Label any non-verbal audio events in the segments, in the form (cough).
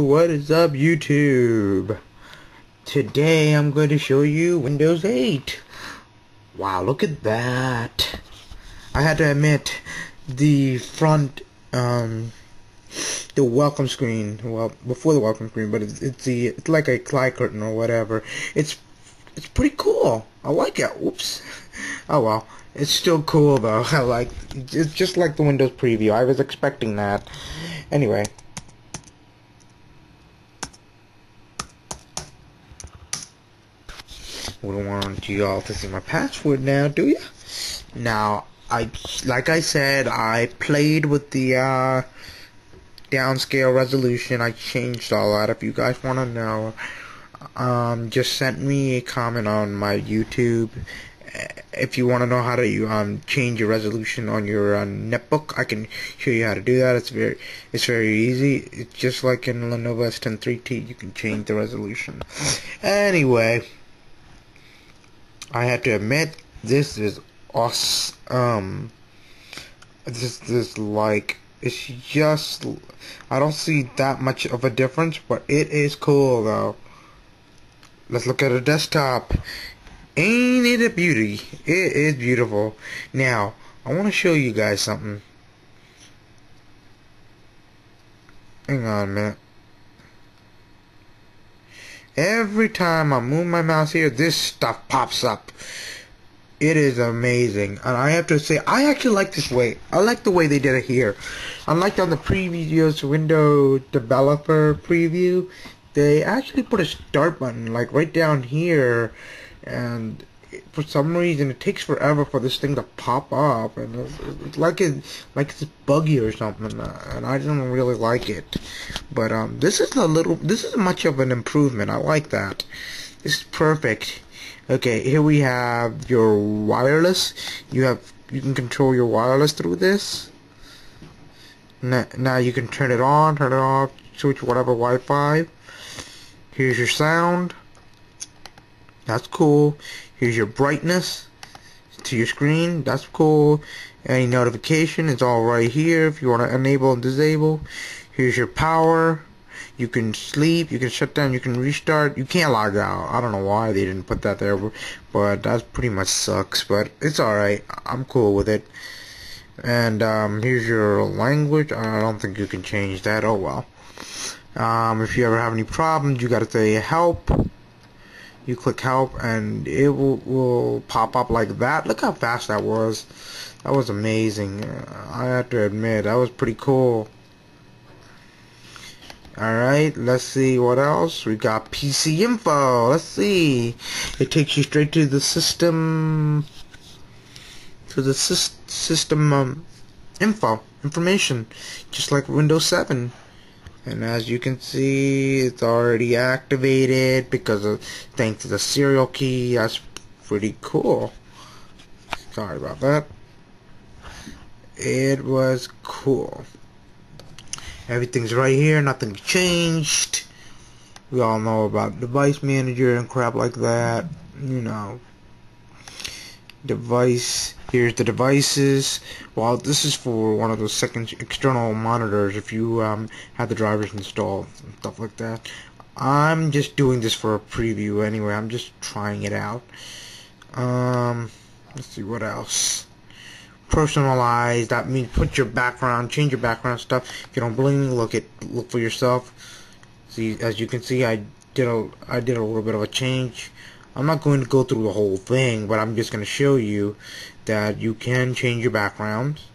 what is up YouTube? Today I'm going to show you Windows 8. Wow, look at that. I had to admit, the front, um, the welcome screen, well, before the welcome screen, but it's, it's the, it's like a Clyde curtain or whatever. It's, it's pretty cool. I like it. Whoops. Oh well. It's still cool though. (laughs) I like, it's just like the Windows preview. I was expecting that. Anyway, Don't want you all to see my password now, do you? Now, I like I said, I played with the uh, downscale resolution. I changed all that. If you guys want to know, um, just send me a comment on my YouTube. If you want to know how to um, change your resolution on your uh, netbook, I can show you how to do that. It's very, it's very easy. It's just like in Lenovo S10 3T. You can change the resolution. Anyway. I have to admit, this is awesome. Um, this is like, it's just, I don't see that much of a difference, but it is cool though. Let's look at a desktop. Ain't it a beauty? It is beautiful. Now, I want to show you guys something. Hang on a minute. Every time I move my mouse here, this stuff pops up. It is amazing. And I have to say, I actually like this way. I like the way they did it here. Unlike on the previous window developer preview, they actually put a start button like right down here. And for some reason it takes forever for this thing to pop up and it's, it's like it like it's buggy or something uh, and I don't really like it. But um this is a little this is much of an improvement. I like that. This is perfect. Okay here we have your wireless. You have you can control your wireless through this. Now, now you can turn it on turn it off switch whatever Wi-Fi. Here's your sound. That's cool Here's your brightness to your screen. That's cool. Any notification is all right here if you want to enable and disable. Here's your power. You can sleep, you can shut down, you can restart. You can't log out. I don't know why they didn't put that there, but that pretty much sucks. But it's alright. I'm cool with it. And um, here's your language. I don't think you can change that. Oh well. Um, if you ever have any problems, you gotta say help you click help and it will, will pop up like that. Look how fast that was. That was amazing. I have to admit that was pretty cool. Alright let's see what else. We got PC info. Let's see. It takes you straight to the system to the sy system um, info information just like Windows 7 and as you can see it's already activated because of thanks to the serial key. That's pretty cool. Sorry about that. It was cool. Everything's right here. Nothing changed. We all know about device manager and crap like that. You know. Device here's the devices. Well this is for one of those second external monitors if you um, have the drivers installed and stuff like that. I'm just doing this for a preview anyway. I'm just trying it out. Um, let's see what else. Personalize that means put your background change your background stuff. If you don't believe me look at look for yourself. See as you can see I did a I did a little bit of a change. I'm not going to go through the whole thing, but I'm just going to show you that you can change your backgrounds.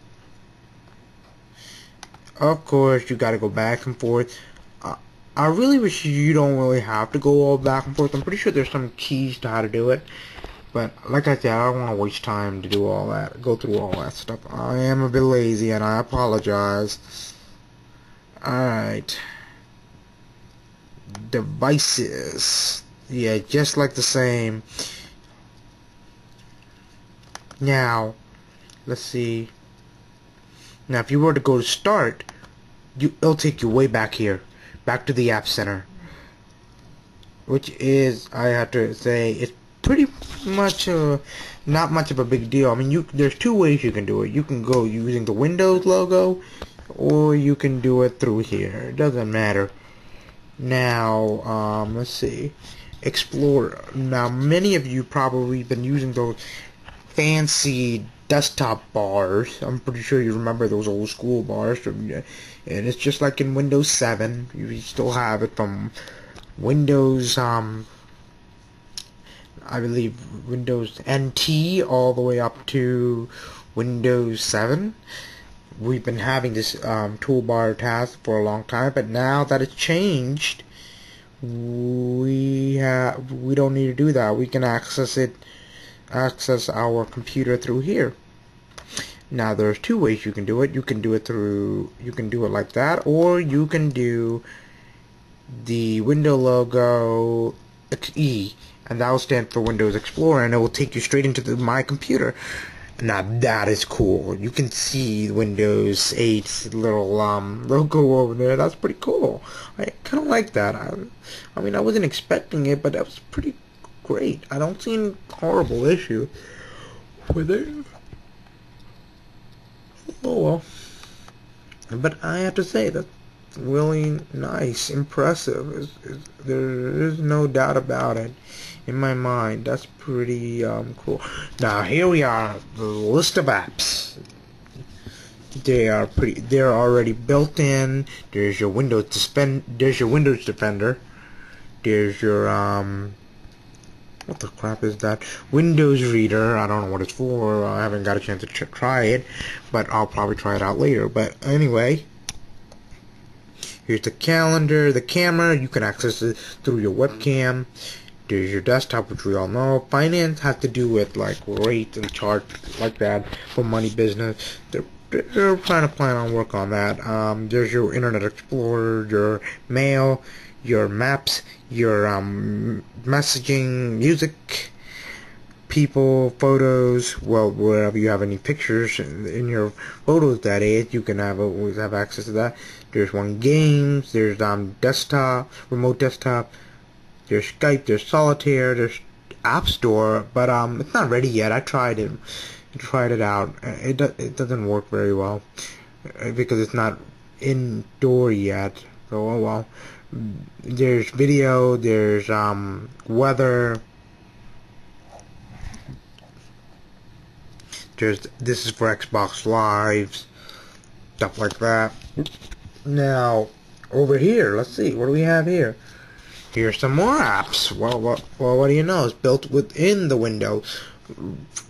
Of course, you got to go back and forth. Uh, I really wish you don't really have to go all back and forth. I'm pretty sure there's some keys to how to do it. But like I said, I don't want to waste time to do all that, go through all that stuff. I am a bit lazy and I apologize. Alright. Devices. Yeah, just like the same. Now, let's see. Now, if you were to go to start, you it'll take you way back here, back to the App Center, which is I have to say it's pretty much uh, not much of a big deal. I mean, you there's two ways you can do it. You can go using the Windows logo, or you can do it through here. It doesn't matter. Now, um, let's see. Explorer. Now, many of you probably been using those fancy desktop bars. I'm pretty sure you remember those old school bars. From, and it's just like in Windows 7. You still have it from Windows, um, I believe Windows NT all the way up to Windows 7 we've been having this um, toolbar task for a long time, but now that it's changed, we have we don't need to do that. We can access it, access our computer through here. Now there's two ways you can do it. You can do it through you can do it like that, or you can do the window logo E, and that will stand for Windows Explorer, and it will take you straight into the, my computer. Now that is cool. You can see Windows 8's little um, logo over there. That's pretty cool. I kind of like that. I, I mean, I wasn't expecting it, but that was pretty great. I don't see any horrible issue with it. Oh well. But I have to say that really nice, impressive. It's, it's, there is no doubt about it in my mind. That's pretty um, cool. Now here we are, the list of apps. They are pretty. They're already built in. There's your Windows. There's your Windows Defender. There's your um. What the crap is that? Windows Reader. I don't know what it's for. I haven't got a chance to try it, but I'll probably try it out later. But anyway, here's the calendar, the camera. You can access it through your webcam there's your desktop, which we all know. Finance has to do with like rates and charts like that for money business. They're, they're trying to plan on work on that. Um, there's your Internet Explorer, your mail, your maps, your um, messaging, music, people, photos. Well, wherever you have any pictures in your photos, that is, you can have always have access to that. There's one games. There's um desktop, remote desktop there's Skype, there's Solitaire, there's App Store, but um, it's not ready yet. I tried it, tried it out. It do, it doesn't work very well because it's not indoor yet. So oh well. There's video, there's um weather. There's this is for Xbox Lives, stuff like that. Now over here, let's see what do we have here. Here's some more apps. Well, well, well, what do you know? It's built within the window.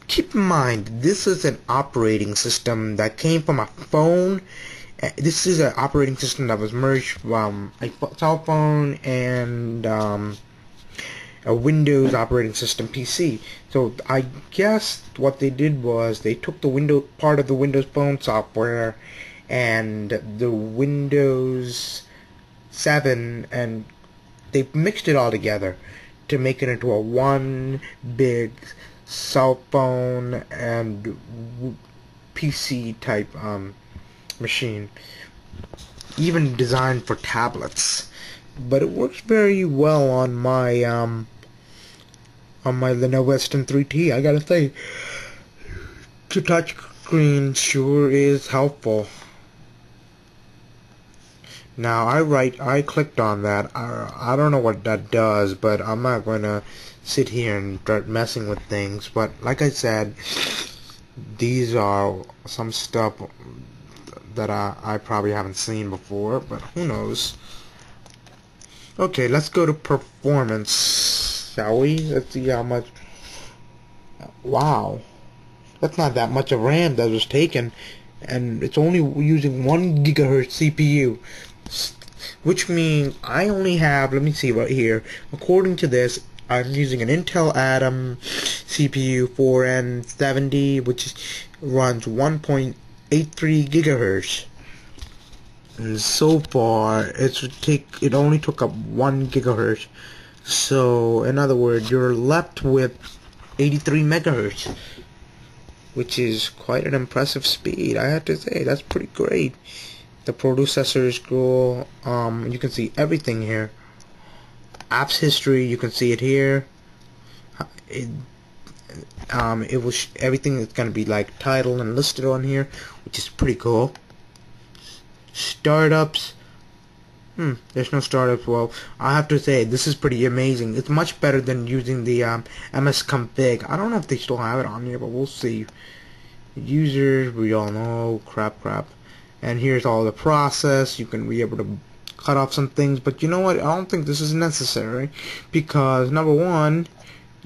Keep in mind, this is an operating system that came from a phone. Uh, this is an operating system that was merged from a cell phone and um, a Windows operating system PC. So I guess what they did was they took the window part of the Windows Phone software and the Windows 7 and they mixed it all together to make it into a one big cell phone and PC type um, machine, even designed for tablets. But it works very well on my um, on my Lenovo S10 3T. I gotta say, the touchscreen sure is helpful. Now I write, I clicked on that. I, I don't know what that does, but I'm not going to sit here and start messing with things. But like I said, these are some stuff that I, I probably haven't seen before, but who knows. Okay, let's go to performance, shall we? Let's see how much... Wow. That's not that much of RAM that was taken, and it's only using 1 gigahertz CPU which means I only have, let me see right here, according to this, I'm using an Intel Atom CPU 4N70, which runs 1.83 gigahertz. And so far, it's take it only took up one gigahertz. So, in other words, you're left with 83 megahertz, which is quite an impressive speed. I have to say, that's pretty great the processor is cool um, you can see everything here apps history you can see it here it, um, it will everything is gonna be like titled and listed on here which is pretty cool startups Hmm, there's no startups. Well, I have to say, this is pretty amazing. It's much better than using the um, MS config. I don't know if they still have it on here, but we'll see. Users, we all know, crap, crap. And here's all the process. You can be able to cut off some things, but you know what? I don't think this is necessary because number one,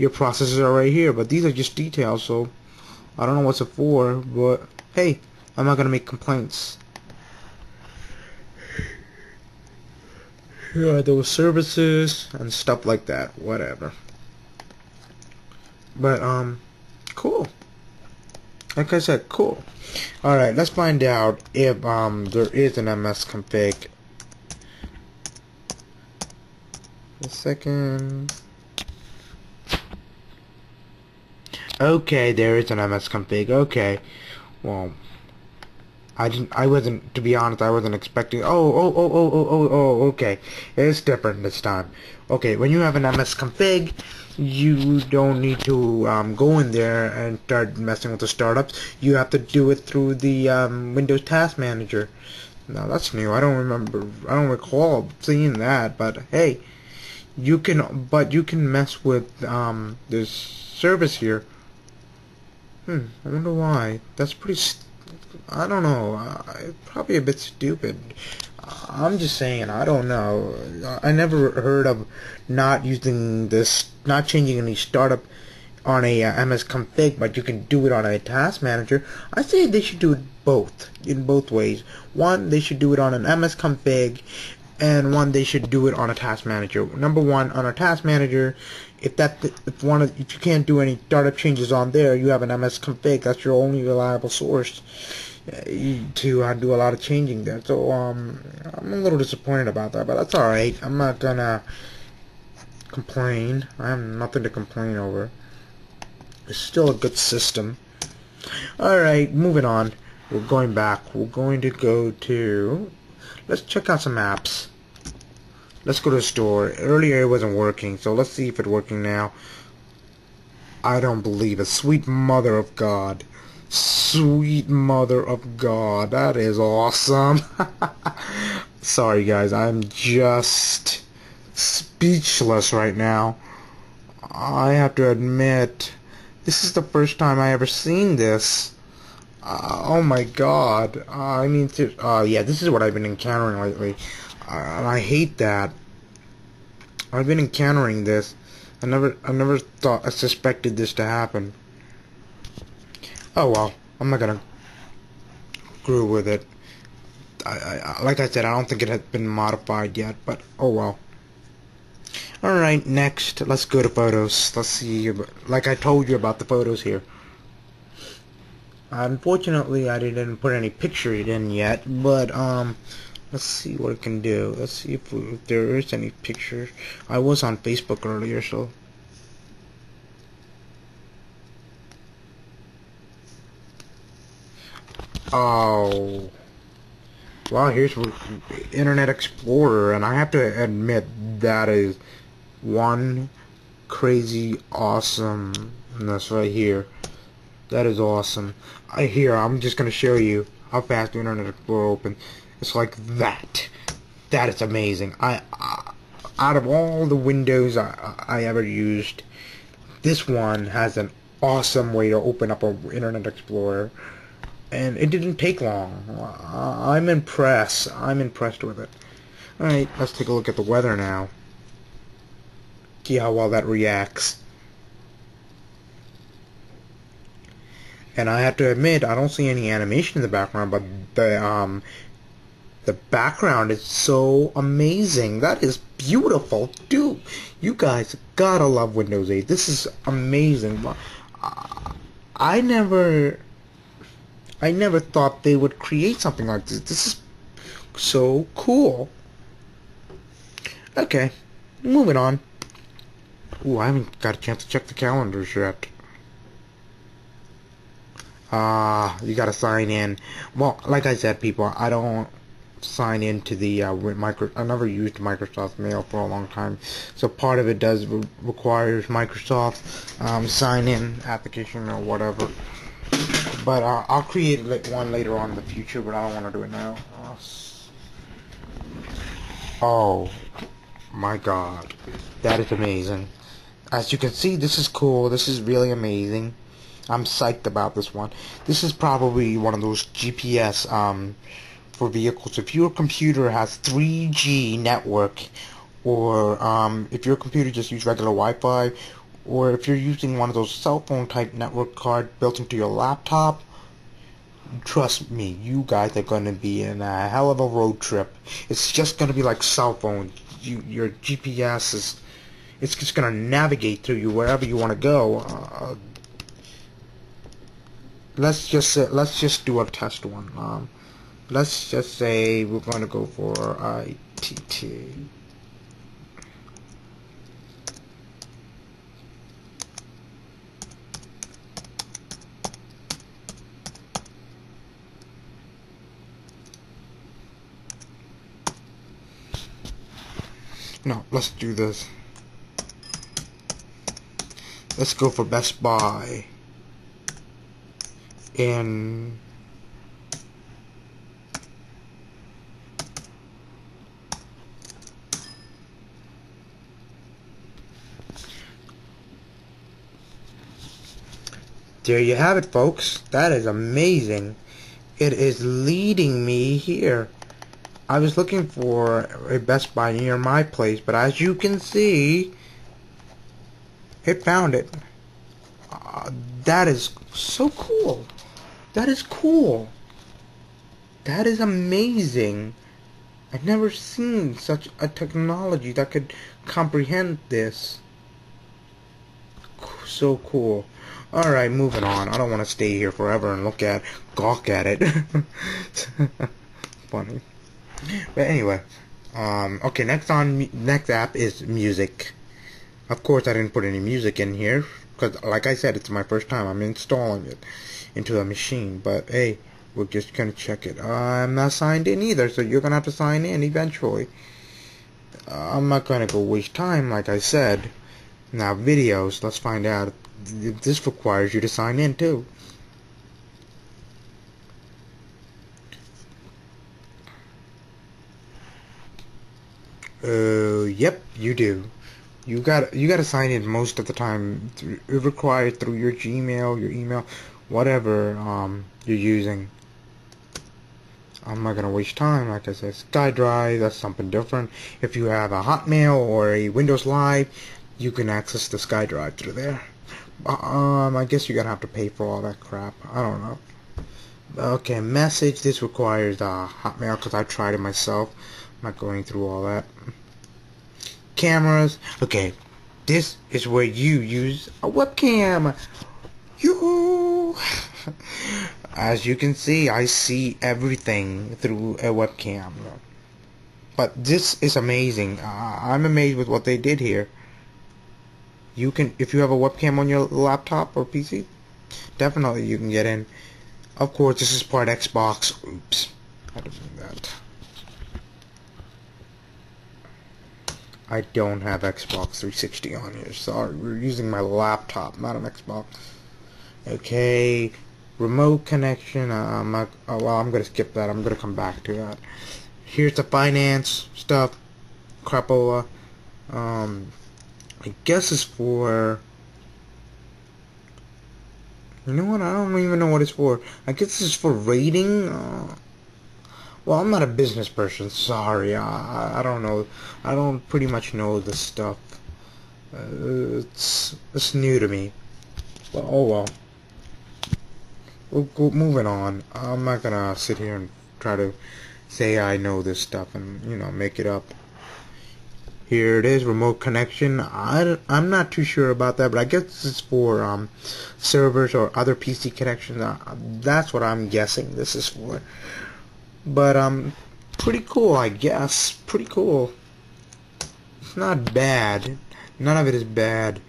your processes are right here, but these are just details, so I don't know what's it for, but hey, I'm not gonna make complaints. Here are those services and stuff like that, whatever. But, um, cool. Like I said, cool. Alright, let's find out if, um, there is an MS config. A second. Okay, there is an MS config. Okay. Well, I didn't. I wasn't. To be honest, I wasn't expecting. Oh, oh, oh, oh, oh, oh, oh. Okay, it's different this time. Okay, when you have an MS config, you don't need to um, go in there and start messing with the startups. You have to do it through the um, Windows Task Manager. Now that's new. I don't remember. I don't recall seeing that. But hey, you can. But you can mess with um, this service here. Hmm. I wonder why. That's pretty. I don't know. Probably a bit stupid. I'm just saying. I don't know. I never heard of not using this, not changing any startup on a uh, MS config, but you can do it on a task manager. I say they should do it both in both ways. One, they should do it on an MS config, and one they should do it on a task manager. Number one, on a task manager, if that if one of, if you can't do any startup changes on there, you have an MS config. That's your only reliable source uh, to uh, do a lot of changing there. So um, I'm a little disappointed about that, but that's all right. I'm not gonna complain. I have nothing to complain over. It's still a good system. All right, moving on. We're going back. We're going to go to. Let's check out some apps. Let's go to the store. Earlier it wasn't working, so let's see if it's working now. I don't believe it. Sweet mother of God. Sweet mother of God. That is awesome. (laughs) Sorry guys, I'm just speechless right now. I have to admit, this is the first time I ever seen this. Uh, oh my god. Uh, I mean, to, uh, yeah, this is what I've been encountering lately and I hate that. I've been encountering this. I never, I never thought, I suspected this to happen. Oh well, I'm not gonna screw with it. I, I, like I said, I don't think it has been modified yet, but oh well. Alright, next, let's go to photos. Let's see, like I told you about the photos here. Unfortunately, I didn't put any pictures in yet, but, um, Let's see what it can do. Let's see if, we, if there is any pictures. I was on Facebook earlier, so. Oh. Well, here's Internet Explorer, and I have to admit that is one crazy awesome. awesomeness right here. That is awesome. I here, I'm just gonna show you how fast Internet Explorer opens. It's like that. That is amazing. I, out of all the windows I, I ever used, this one has an awesome way to open up an Internet Explorer. And it didn't take long. I'm impressed. I'm impressed with it. Alright, let's take a look at the weather now. See how well that reacts. And I have to admit, I don't see any animation in the background, but the um, the background is so amazing. That is beautiful. Dude, you guys gotta love Windows 8. This is amazing. I never... I never thought they would create something like this. This is so cool. Okay, moving on. Ooh, I haven't got a chance to check the calendars yet. Ah, uh, you gotta sign in. Well, like I said, people, I don't sign into the uh, micro. I never used Microsoft Mail for a long time, so part of it does re requires Microsoft um, sign in application or whatever. But uh, I'll create like one later on in the future, but I don't want to do it now. Oh my god. That is amazing. As you can see, this is cool. This is really amazing. I'm psyched about this one. This is probably one of those GPS um, for vehicles. If your computer has 3G network, or um, if your computer just uses regular Wi-Fi, or if you're using one of those cell phone type network card built into your laptop, trust me, you guys are going to be in a hell of a road trip. It's just going to be like cell phone. You, your GPS is, it's just going to navigate through you wherever you want to go. Uh, let's just say, let's just do a test one. Um, let's just say we're going to go for ITT. No, let's do this. Let's go for Best Buy in There you have it, folks. That is amazing. It is leading me here. I was looking for a Best Buy near my place, but as you can see, it found it. Uh, that is so cool. That is cool. That is amazing. I've never seen such a technology that could comprehend this. So cool. Alright, moving on. I don't want to stay here forever and look at, gawk at it. (laughs) Funny. But anyway, um, okay, next on, next app is music. Of course, I didn't put any music in here, because like I said, it's my first time. I'm installing it into a machine. But hey, we're just gonna check it. I'm not signed in either, so you're gonna have to sign in eventually. Uh, I'm not gonna go waste time, like I said. Now videos, let's find out this requires you to sign in too. Uh, yep, you do you got you got to sign in most of the time. It required through your Gmail, your email, whatever um, you're using. I'm not gonna waste time. Like I said, SkyDrive, that's something different. If you have a Hotmail or a Windows Live, you can access the SkyDrive through there. Um, I guess you're gonna have to pay for all that crap. I don't know. Okay, message. This requires uh, Hotmail because I tried it myself. I'm not going through all that cameras. Okay, this is where you use a webcam. You. (laughs) As you can see, I see everything through a webcam. But this is amazing. I'm amazed with what they did here. You can, if you have a webcam on your laptop or PC, definitely you can get in. Of course, this is part Xbox. Oops. I didn't do that. I don't have Xbox 360 on here. Sorry, we're using my laptop, not an Xbox. Okay, remote connection. I'm not, oh, well, I'm gonna skip that. I'm gonna come back to that. Here's the finance stuff. Crapola. Um, I guess it's for. You know what? I don't even know what it's for. I guess it's for rating. Uh, well, I'm not a business person. Sorry, I, I don't know. I don't pretty much know this stuff. Uh, it's it's new to me. But oh well. We'll moving on. I'm not gonna sit here and try to say I know this stuff and you know make it up. Here it is, remote connection. I, I'm not too sure about that, but I guess it's for um, servers or other PC connections. Uh, that's what I'm guessing this is for. But um, pretty cool, I guess. Pretty cool. It's not bad. None of it is bad.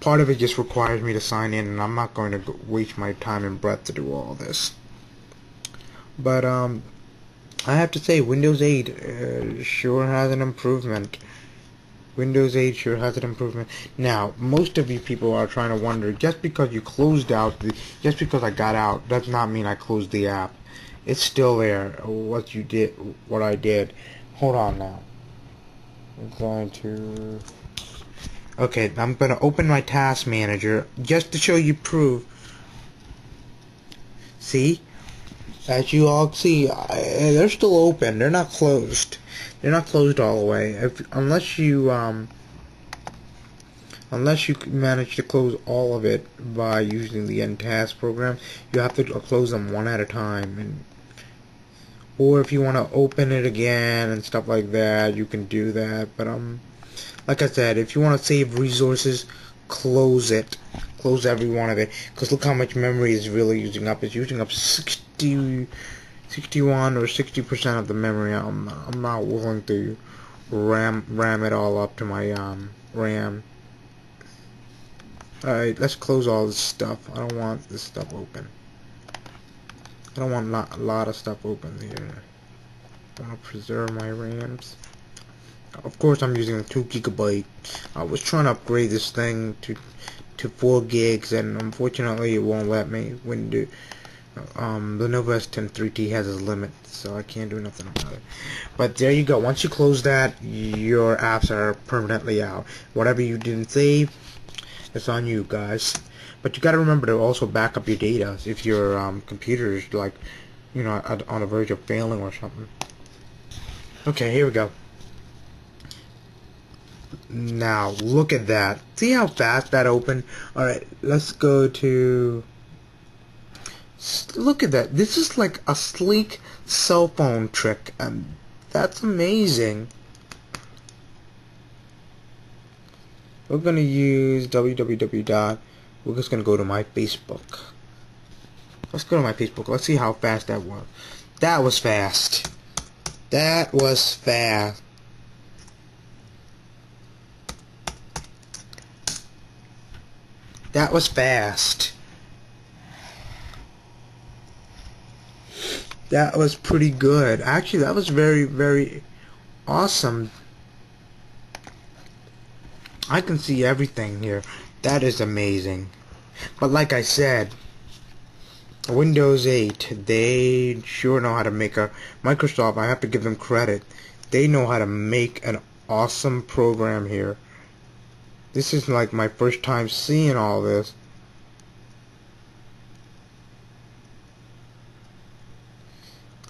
Part of it just requires me to sign in, and I'm not going to waste my time and breath to do all this. But um, I have to say, Windows 8 uh, sure has an improvement. Windows 8 sure has an improvement. Now, most of you people are trying to wonder, just because you closed out, the, just because I got out, does not mean I closed the app. It's still there. What you did, what I did. Hold on now. I'm going to okay I'm gonna open my task manager just to show you proof see as you all see they're still open they're not closed they're not closed all the way. If, unless you um unless you manage to close all of it by using the end task program you have to close them one at a time and or if you want to open it again and stuff like that you can do that but um like I said if you want to save resources close it. Close every one of it. Because look how much memory is really using up. It's using up 60 61 or 60 percent of the memory I'm, I'm not willing to ram ram it all up to my um RAM alright let's close all this stuff I don't want this stuff open I don't want a lot of stuff open here. I want to preserve my RAMs. Of course, I'm using 2 gigabyte. I was trying to upgrade this thing to to 4 gigs, and unfortunately, it won't let me. When do um, Lenovo S10 3T has a limit, so I can't do nothing about it. But there you go. Once you close that, your apps are permanently out. Whatever you didn't save, it's on you guys. But you got to remember to also back up your data if your um, computer is like, you know, on the verge of failing or something. Okay, here we go. Now, look at that. See how fast that opened? Alright, let's go to... Look at that. This is like a sleek cell phone trick. And that's amazing. We're going to use www dot. we're just gonna go to my Facebook. Let's go to my Facebook. Let's see how fast that was. That was fast. That was fast. That was fast. That was pretty good. Actually, that was very, very awesome. I can see everything here. That is amazing. But like I said, Windows 8, they sure know how to make a Microsoft, I have to give them credit. They know how to make an awesome program here. This is like my first time seeing all this.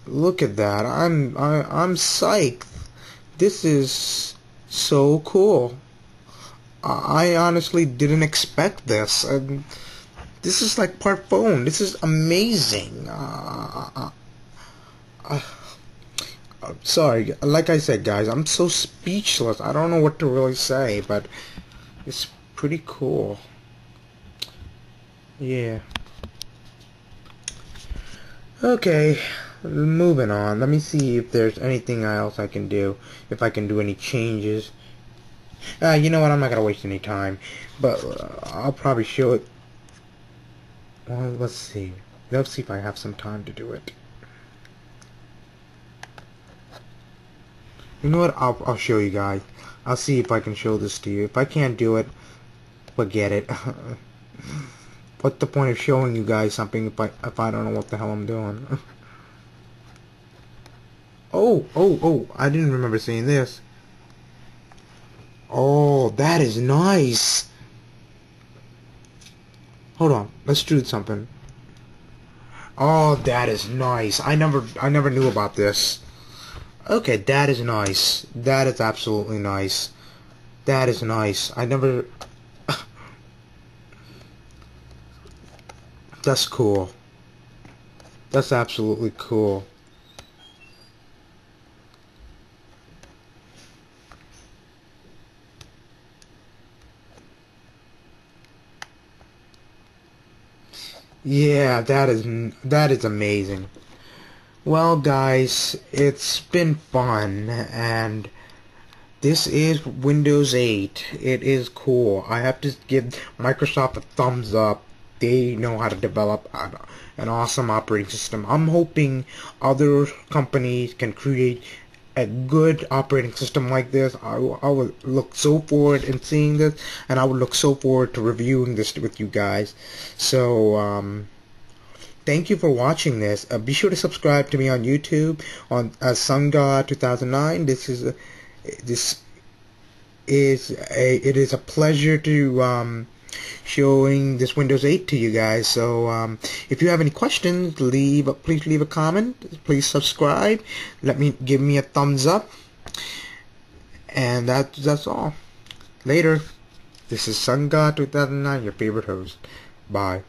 Look at that. I'm I, I'm psyched. This is so cool. I honestly didn't expect this. And this is like part phone. This is amazing. Uh, uh, uh, uh, sorry, like I said, guys, I'm so speechless. I don't know what to really say, but it's pretty cool. Yeah. Okay, moving on. Let me see if there's anything else I can do. If I can do any changes. Uh, you know what, I'm not going to waste any time. But uh, I'll probably show it. Well, let's see. Let's see if I have some time to do it. You know what, I'll, I'll show you guys. I'll see if I can show this to you. If I can't do it, forget it. (laughs) What's the point of showing you guys something if I, if I don't know what the hell I'm doing? (laughs) oh, oh, oh, I didn't remember seeing this. Oh, that is nice. Hold on, let's do something. Oh, that is nice. I never, I never knew about this. Okay, that is nice. That is absolutely nice. That is nice. I never... (laughs) That's cool. That's absolutely cool. Yeah, that is that is amazing. Well, guys, it's been fun and this is Windows 8. It is cool. I have to give Microsoft a thumbs up. They know how to develop an awesome operating system. I'm hoping other companies can create a good operating system like this, I, I would look so forward in seeing this, and I would look so forward to reviewing this with you guys. So, um, thank you for watching this. Uh, be sure to subscribe to me on YouTube on uh, SunGod 2009. This is uh, this is a it is a pleasure to um, showing this Windows 8 to you guys. So um, if you have any questions, leave please leave a comment. Please subscribe. Let me give me a thumbs up. And that that's all. Later. This is SunGod 2009, your favorite host. Bye.